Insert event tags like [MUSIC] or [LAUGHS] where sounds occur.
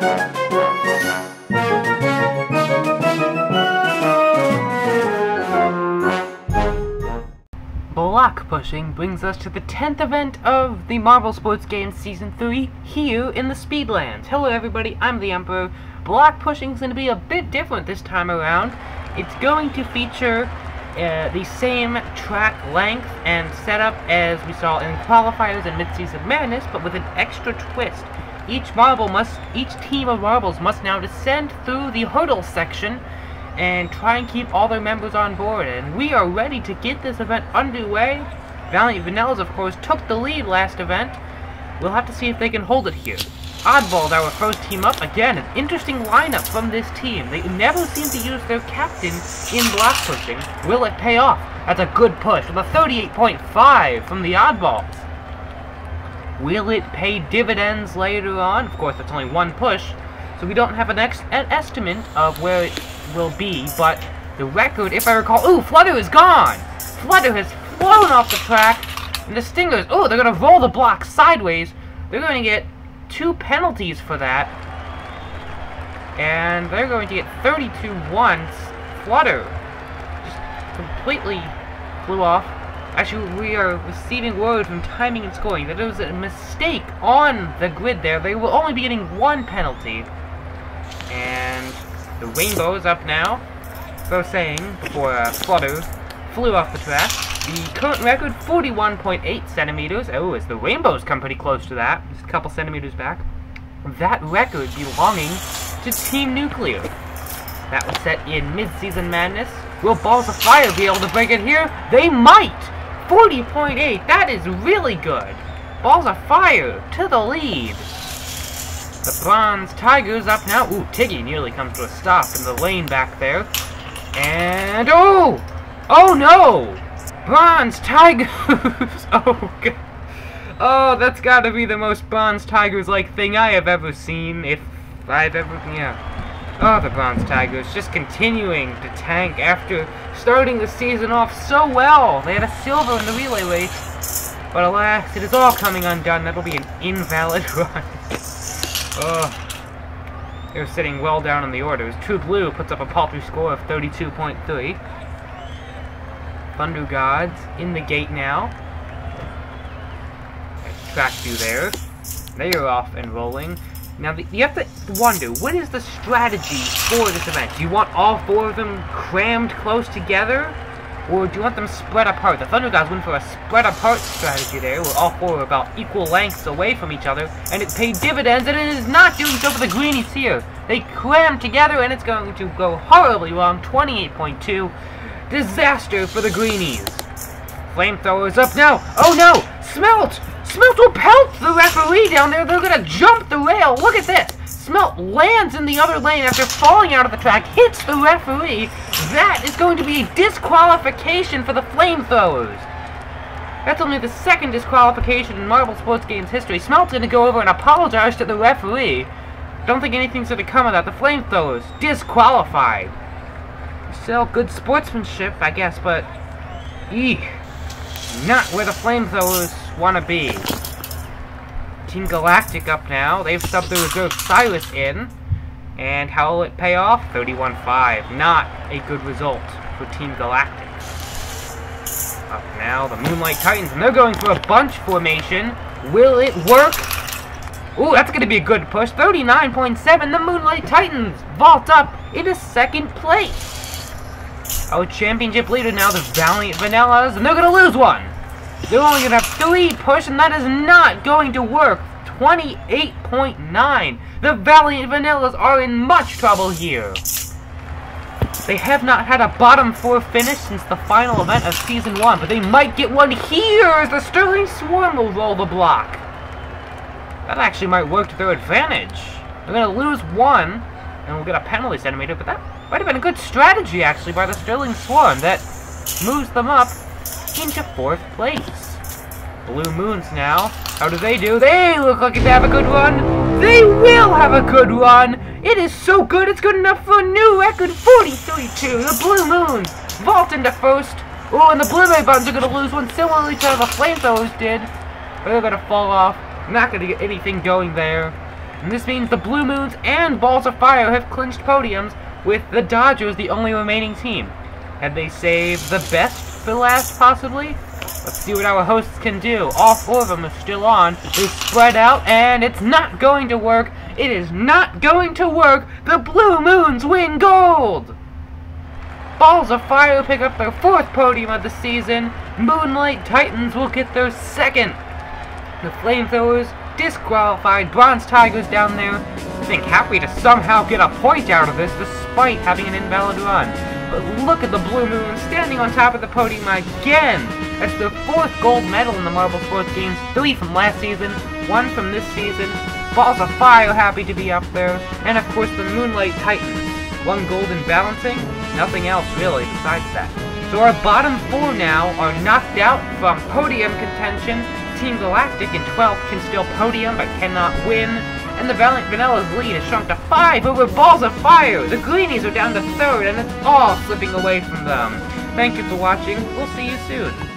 Block pushing brings us to the 10th event of the Marble Sports Games Season 3 here in the Speedlands. Hello everybody, I'm the Emperor. Block pushing is going to be a bit different this time around. It's going to feature uh, the same track length and setup as we saw in qualifiers and Mid-Season Madness, but with an extra twist. Each marble must, each team of marbles must now descend through the hurdle section and try and keep all their members on board. And we are ready to get this event underway. Valiant Vanillas, of course, took the lead last event. We'll have to see if they can hold it here. Oddball's our first team up. Again, an interesting lineup from this team. They never seem to use their captain in block pushing. Will it pay off? That's a good push with a 38.5 from the Oddballs. Will it pay dividends later on? Of course, that's only one push, so we don't have an, ex an estimate of where it will be, but the record, if I recall... Ooh, Flutter is gone! Flutter has flown off the track, and the Stingers... Oh, they're going to roll the block sideways. They're going to get two penalties for that. And they're going to get 32 once. Flutter just completely flew off. Actually, we are receiving word from timing and scoring that there was a mistake on the grid there. They will only be getting one penalty. And the rainbow is up now. So saying, before uh, Flutter flew off the track. The current record, 41.8 centimeters. Oh, as the rainbows come pretty close to that. Just a couple centimeters back. That record belonging to Team Nuclear. That was set in mid-season madness. Will Balls of Fire be able to break it here? They might! 40.8, that is really good. Balls of Fire to the lead. The Bronze Tigers up now. Ooh, Tiggy nearly comes to a stop in the lane back there. And, oh! Oh no! Bronze Tigers! [LAUGHS] oh, God. Oh, that's gotta be the most Bronze Tigers-like thing I have ever seen, if I've ever, yeah. Oh, the Bronze Tigers just continuing to tank after starting the season off so well. They had a silver in the relay race, but alas, it is all coming undone. That'll be an invalid [LAUGHS] run. Oh. They're sitting well down in the orders. True Blue puts up a paltry score of 32.3. Thunder Gods in the gate now. Track two there. They are off and rolling. Now, the, you have to wonder, what is the strategy for this event? Do you want all four of them crammed close together? Or do you want them spread apart? The Thunder Gods went for a spread apart strategy there, where all four are about equal lengths away from each other, and it paid dividends, and it is not doing so for the Greenies here. They crammed together, and it's going to go horribly wrong. 28.2. Disaster for the Greenies. Flamethrowers up now. Oh no! Smelt! Smelt will pelt the referee down there. They're gonna jump the rail. Look at this. Smelt lands in the other lane after falling out of the track, hits the referee. That is going to be a disqualification for the flamethrowers. That's only the second disqualification in Marble Sports Games history. Smelt's gonna go over and apologize to the referee. Don't think anything's gonna come of that. The flamethrowers disqualified. Still good sportsmanship, I guess, but eek, not where the flamethrowers want to be. Team Galactic up now. They've subbed the reserve Cyrus in. And how will it pay off? 31-5. Not a good result for Team Galactic. Up now, the Moonlight Titans, and they're going for a bunch formation. Will it work? Ooh, that's going to be a good push. 39.7. The Moonlight Titans vault up into second place. Our championship leader now, the Valiant Vanillas, and they're going to lose one. They're only to have three and that is not going to work. 28.9. The Valiant Vanillas are in much trouble here. They have not had a bottom four finish since the final event of Season 1, but they might get one here as the Sterling Swarm will roll the block. That actually might work to their advantage. They're going to lose one, and we'll get a penalty centimeter, but that might have been a good strategy, actually, by the Sterling Swarm that moves them up into fourth place. Blue Moons now. How do they do? They look like they have a good run. They will have a good run. It is so good, it's good enough for a new record 43-2. The Blue Moons vault into first. Oh, and the Blue Blueberry Buttons are going to lose one similarly to how the Flamethrowers did. They're going to fall off. Not going to get anything going there. And this means the Blue Moons and Balls of Fire have clinched podiums, with the Dodgers the only remaining team. And they saved the best for last, possibly? Let's see what our hosts can do. All four of them are still on. They spread out, and it's not going to work. It is not going to work. The Blue Moons win gold! Balls of Fire pick up their fourth podium of the season. Moonlight Titans will get their second. The Flamethrowers disqualified Bronze Tigers down there. I think happy to somehow get a point out of this despite having an invalid run. But look at the Blue Moon standing on top of the podium again. That's their fourth gold medal in the Marble Sports Games, three from last season, one from this season. Balls of Fire happy to be up there, and of course the Moonlight Titans. One gold in balancing, nothing else really besides that. So our bottom four now are knocked out from podium contention. Team Galactic in 12th can still podium but cannot win and the Valiant Vanilla's lead has shrunk to 5 over Balls of Fire! The Greenies are down to 3rd, and it's all slipping away from them. Thank you for watching, we'll see you soon.